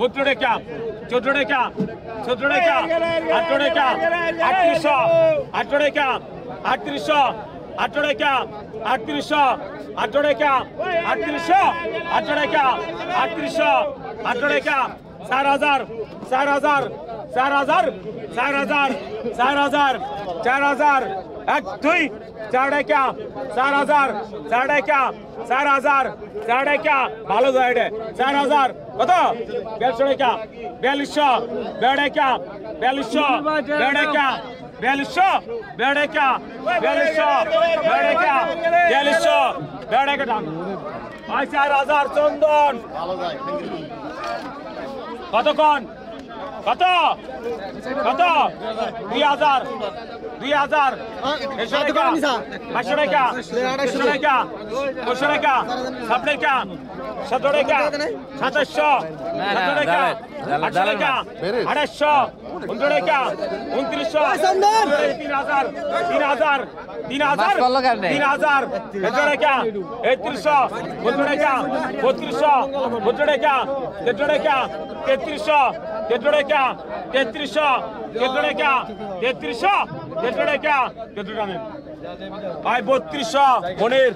বত্র টাকা চোদ্দ টাকা চোদ্দ টাকা আঠারো টাকা আটত্রিশশো আঠারো টাকা আটত্রিশশো আঠারো টাকা আটত্রিশশো আঠারো টাকা আটত্রিশশো আঠারো টাকা আটত্রিশশো আঠারো টাকা চার হাজার চার হাজার চার হাজার চার হাজার চার হাজার চার হাজার এক দুই চার টাকা চার হাজার চার টাকা চার হাজার চার টাকা ভালো জায়গা চার হাজার কত বিয়াল্লিশশো টাকা বিয়াল্লিশশো দেড় টাকা বিয়াল্লিশশো দেড় টাকা বিয়াল্লিশশো দেড় টাকা বিয়াল্লিশশো দেড় টাকা বিয়াল্লিশশো দেড় টাকা দাম ভাই চার হাজার চন্দন কতক্ষণ? কত? কত? দুই হাজার। দুই হাজার। একশো টাকা। পাঁচশো টাকা। দুশো টাকা। সাত টাকা। সতেরো টাকা। সাতাশশো। সতেরো টাকা। আটশো টাকা। আড়াইশো উনচড়াইকা উনত্রিশশো তিন হাজার তিন হাজার তিন হাজার তিন হাজার এচড়াইকা একত্রিশশো উনচড়াইকা বত্রিশশো উনচড়াইকা তেচড়াইকা তেত্রিশশো তেচড়াইকা তেত্রিশশো তেচড়াইকা তেত্রিশশো তেচড়াইকা তেচড়াইকা ভাই বত্রিশশো বোনের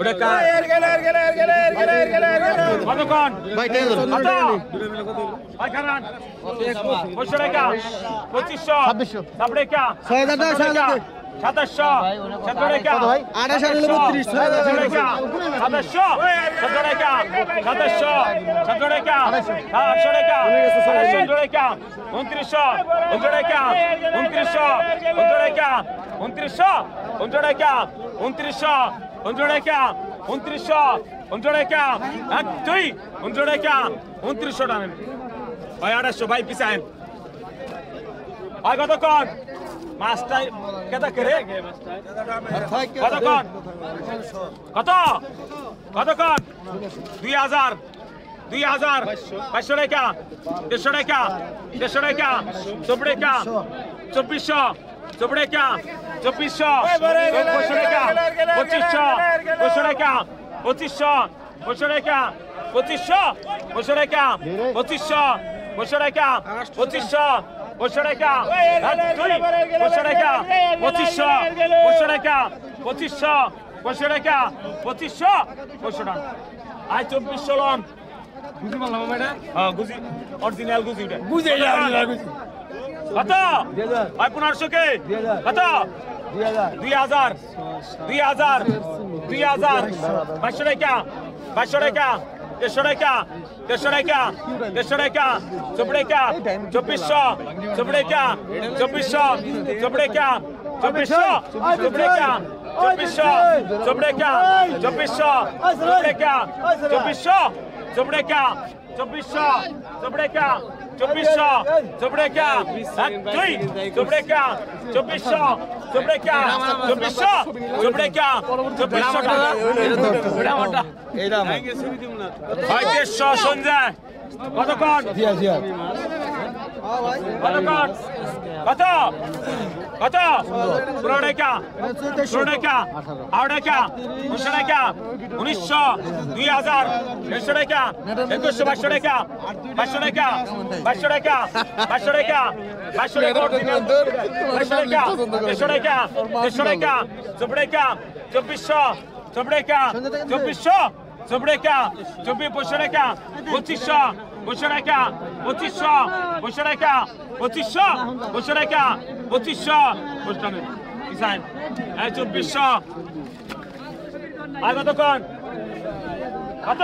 ওটা কার? এর গেলে এর গেলে এর গেলে এর গেলে এর গেলে এর গেলে। কত কোন ভাই টেন ধরো। আচ্ছা। কত ভাই? খারান 2500 টাকা 2500 2600 তারপরে কি 6000 টাকা 6000 সাতাশশো। সতেরো টাকা আঠাশ টাকা উনত্রিশশো টাকা এক, দুই টাকা উনত্রিশশো টাকা ভাই আড়াইশো ভাই পিছায় ভাই, কতক্ষণ? মাছটা কেটা করে কতক্ষণ? কত? কতক্ষণ? দুই হাজার দুই হাজার, পাঁচশো টাকা, দেড়শো টাকা দেড়শো টাকা চব্বিশ টাকা চব্বিশশো চব্বিশ টাকা চব্বিশশো পঁচিশশো পঁচিশশো টাকা পঁচিশশো পঁচিশশো টাকা পঁচিশশো পঁচিশশো টাকা পঁচিশশো পঁচিশশো টাকা পঁচিশশো পঁচিশশো দুই পঁচিশশো টাকা পঁচিশশো পঁচিশশো টাকা পঁচিশশো পঁচিশশো টাকা পঁচিশশো পঁচিশশো টাকা আয় চব্বিশশো লন বুঝি বললাম এটা হ্যাঁ গুজি অরিজিনাল গুজি এটা গুজি কত? ভাই, পনেরোশো কে? কত? দুই হাজার। দুই হাজার। দুই হাজার। পাঁচশো টাকা। পাঁচশো টাকা। দেড়শো টাকা। দেড়শো টাকা। দেড়শো টাকা। টাকা। চব্বিশশো। চোপড়েকা চব্বিশশো। চব্বিশ টাকা। চব্বিশশো। চব্বিশ चौबीसो चौबड़ेक्या चौबीसो चौबड़ेक्या चौबीसो चौबड़ेक्या चौबीसो কত কত পনেরো টাকা ষোলো টাকা আট টাকা উনিশশো টাকা উনিশশো দুই হাজার দেড়শো টাকা একুশশো পাঁচশো টাকা পাঁচশো টাকা পাঁচশো টাকা পাঁচশো টাকা পাঁচশো টাকা পাঁচশো টাকা দেড়শো টাকা দেড়শো টাকা চব্বিশ টাকা চব্বিশশো চব্বিশ টাকা চব্বিশশো চব্বিশ টাকা চব্বিশ পঁচিশশো টাকা পঁচিশশো পঁচিশশো টাকা পঁচিশশো পঁচিশশো টাকা পঁচিশশো পঁচিশশো টাকা পঁচিশশো। পঁচিশ টাকা কিসান এই চব্বিশশো। আর কতক্ষণ? কত?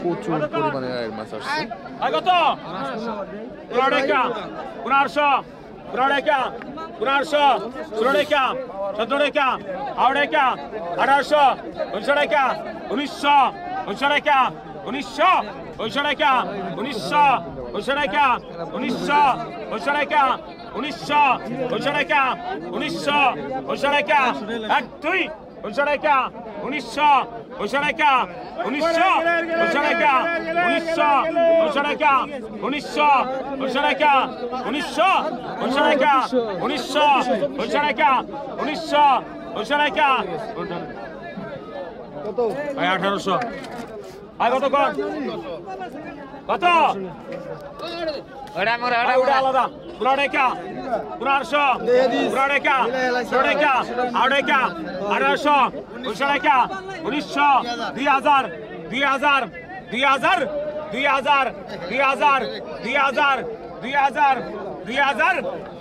প্রচুর পরিমাণে রায়ের মাছ আসছে। আর কত? পনেরো টাকা পনেরোশো পনেরো টাকা পনেরোশো ষোলো টাকা সতেরো আট টাকা আঠারোশো উনিশশো উনিশশো উনিশশো টাকা উনিশশো উনিশশো টাকা উনিশশো ওসরাইকা উনিশশো ওসরাইকা উনিশশো ওসরাইকা উনিশশো ওসরাইকা এক দুই ওসরাইকা উনিশশো ওসরাইকা উনিশশো ওসরাইকা উনিশশো ওসরাইকা উনিশশো ওসরাইকা উনিশশো ওসরাইকা উনিশশো ওসরাইকা উনিশশো ওসরাইকা ভাই আঠারোশো ভাই কত কর কত ভাই ওটা আলাদা পুরা রেখা পুরা আটশো পুরা রেখা পুরা রেখা আট রেখা আঠারোশো পয়সা রেখা উনিশশো দুই হাজার দুই হাজার দুই হাজার দুই হাজার দুই হাজার দুই হাজার দুই হাজার দুই হাজার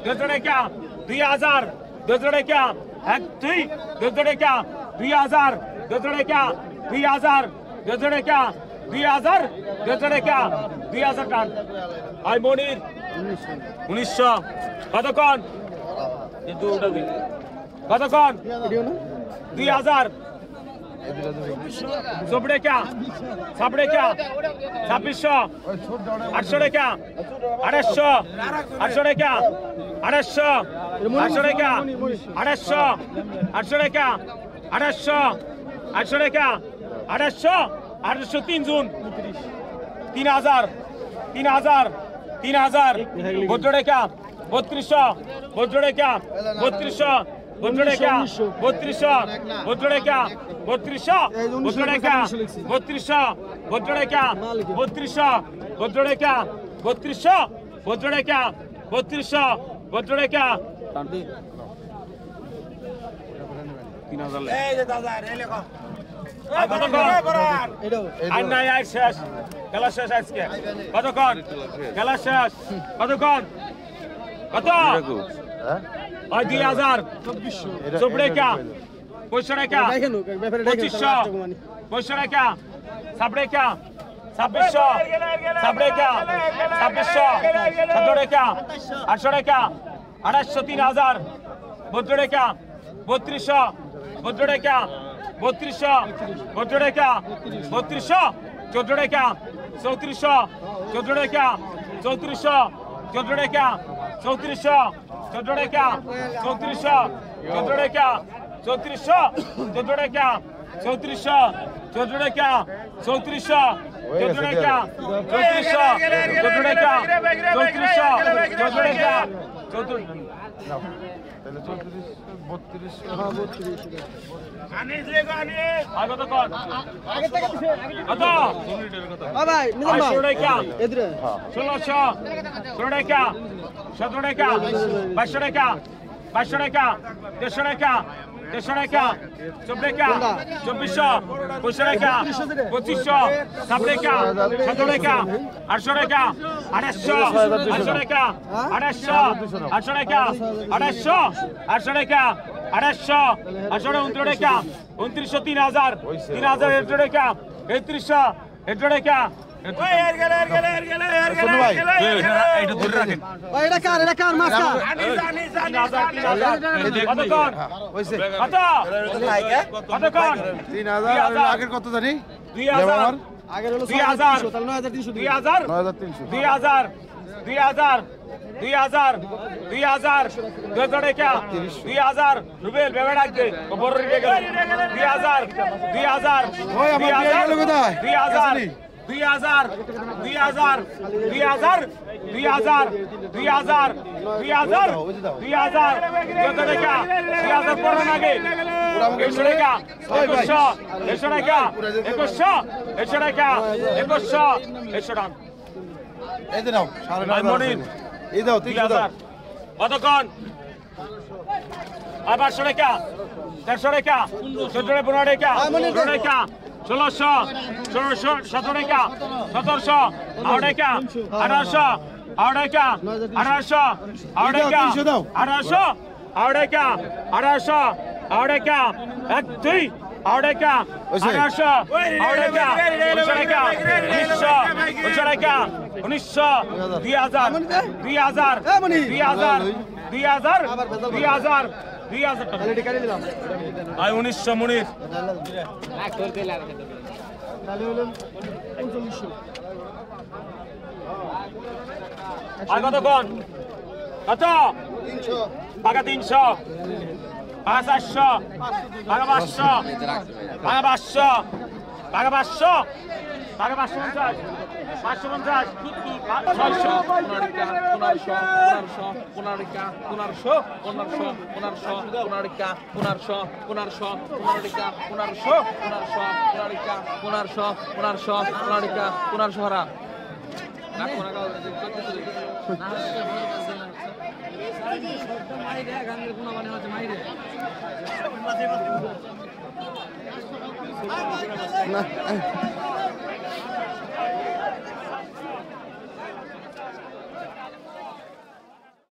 দুশো রেখা দুই হাজার দুশো রেখা এক দুই দুশো রেখা দুই হাজার দুশো রেখা দুই হাজার দুশো রেখা দুই হাজার? রেখা দুই হাজার টান। আই মনির, উনিশশো। কতক্ষণ? কতক্ষণ? দুই হাজার। চোপড়ে কা? সাপড়ে কা? ছাব্বিশশো। আটশো রেখা আড়াইশো। আটশো রেখা আড়াইশো। আটশো রেখা আড়াইশো। আটশো রেখা আড়াইশো। আটশো রেখা আড়াইশো। আড়াইশো তিন জুন। তিন হাজার তিন হাজার তিন হাজার। ভদ্র রেখা বত্রিশশো ভদ্র রেখা বত্রিশশো ভদ্র রেখা বত্রিশশো ভদ্র রেখা বত্রিশশো ভদ্র রেখা বত্রিশশো ভদ্র রেখা বত্রিশশো ভদ্র রেখা বত্রিশশো ভদ্র রেখা বত্রিশশো ভদ্র রেখা তিন হাজার শেষ। খেলা শেষ আজকে। কতক্ষণ শেষ। কতক্ষণ কত দুই হাজার। চব্বিশ কা পঁচিশশো টাকা পঁচিশশো। পঁচিশশো টাকা ছাপড়ে কা ছাব্বিশশো। ছাপড়ে কা ছাব্বিশশো। তিন হাজার। বত্র টাকা বত্রিশশো। বত্র টাকা বত্রিশশো ভদ্র রেখা বত্রিশশো চোদ্দ রেখা চৌত্রিশশো চোদ্দ রেখা চৌত্রিশশো চোদ্দ রেখা চৌত্রিশশো চোদ্দ রেখা চৌত্রিশশো চোদ্দ রেখা চৌত্রিশশো চোদ্দ রেখা চৌত্রিশশো চোদ্দ রেখা চৌত্রিশশো চোদ্দ রেখা চৌত্রিশশো চোদ্দ রেখা চৌত্রিশশো চোদ্দ রেখা চৌত্র নাও। তাহলে চৌত্রিশ বত্রিশ ষোলোশো। ষোলো টাকা সতেরো টাকা বাইশশো টাকা বাইশশো টাকা টাকা দেড়শো টাকা, চব্বিশ টাকা, চব্বিশশো, পঁচিশশো টাকা, পঁচিশশো সাত টাকা, সতেরো টাকা, আটশো টাকা আড়াইশো আটশো টাকা আড়াইশো আটশো টাকা আড়াইশো আটশো টাকা আড়াইশো আটশো টাকা, উনত্রিশ টাকা, উনত্রিশশো, তিন হাজার তিন হাজার, একশো টাকা, একত্রিশশো, একশো টাকা কত জানি দুই হাজার আগের হলো দুই হাজার হাজার দুই হাজার হাজার দুই হাজার দুই হাজার দুই হাজার দুই হাজার দুই হাজার একা দুই হাজার রুবেল ভেবে ডাকবে বড় দুই গেল দুই হাজার দুই হাজার দুই হাজার দুই হাজার দুই হাজার দুই হাজার দুই হাজার দুই হাজার দুই হাজার দুই হাজার দুই হাজার। দুই টাকা দুই হাজার পনেরো আগে। একশো টাকা একুশশো একশো টাকা একুশশো একশো টাকা একুশশো একশো টাকা। এই দাও এই দাও তিন হাজার। কতক্ষণ? আর পাঁচশো টাকা দেড়শো টাকা সত্তর পনেরো টাকা পনেরো ষোলোশো ষোলোশো সতেরো টাকা সতেরোশো আড়াই টাকা আঠারোশো আড়াই টাকা আঠারোশো আড়াই দাও। আঠারোশো আড়াই টাকা আঠারোশো আড়াই টাকা এক দুই আড়াই ওইসে। আঠারোশো আড়াই টাকা উনিশশো উনিশশো উনিশশো দুই হাজার দুই হাজার দুই হাজার দুই হাজার দুই হাজার দুই হাজার টাকা। উনিশশো মনির। তাহলে হলো 3900 আর কতক্ষণ কত? টাকা তিনশো। টাকা চারশো। টাকা পাঁচশো। টাকা পাঁচশো। টাকা পাঁচশো। টাকা পাঁচশো পঞ্চাশ। পনেরোশো পনেরোশো পনেরোটা পনেরোশো হারা না